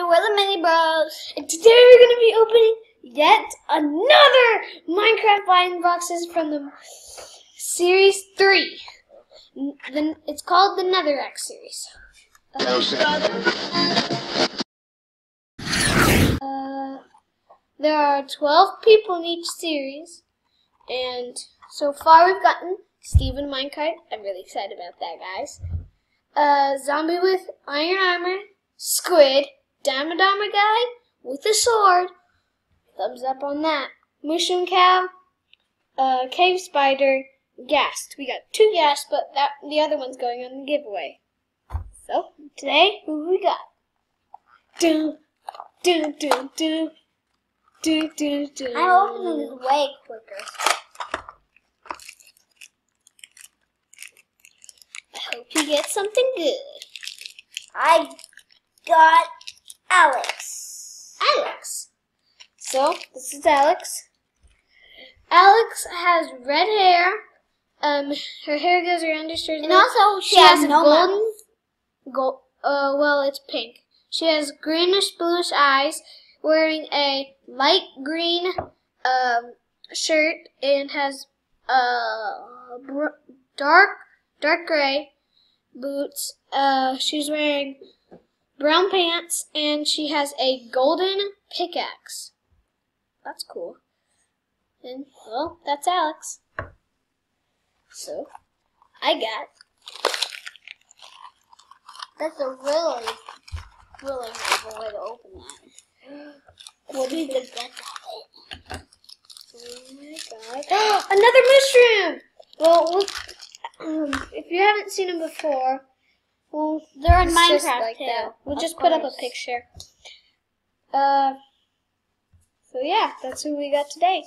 everybody. We're the Mini Bros. And today we're going to be opening yet another Minecraft blind boxes from the series three. N- the- it's called the Netherrack series. Uh, there are 12 people in each series, and so far we've gotten Steven Minecart. I'm really excited about that, guys. Uh, zombie with iron armor, squid, Diamond armor guy with a sword. Thumbs up on that. Mushroom cow, uh, cave spider, ghast. We got two ghast, but that the other one's going on the giveaway. So today, who we got? Dun, dun, dun, dun. Dun, dun, dun. I'm opening this way quicker. I hope you get something good. I got Alex. Alex. So, this is Alex. Alex has red hair. Um, her hair goes around her shoulders. And also, she, she has has a no golden, gold, uh, well, it's pink. She has greenish bluish eyes, wearing a light green, um, shirt and has, uh, br- dark, dark gray boots. Uh, she's wearing brown pants and she has a golden pickaxe. That's cool. And, well, that's Alex. So, I got That's a really, really horrible way to open that. What is the gut of it. Oh my god. Another mushroom! Well, um, if you haven't seen them before, well, They're in Minecraft like too. that. We'll of just put up a picture. Uh, so yeah, that's who we got today.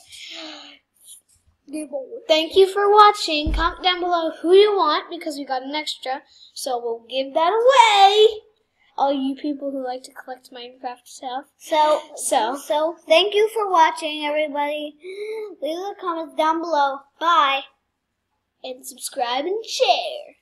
Thank you for watching. Comment down below who you want because we got an extra, so we'll give that away. All you people who like to collect Minecraft stuff. So, So. so thank you for watching, everybody. Leave the comments down below. Bye. And subscribe and share.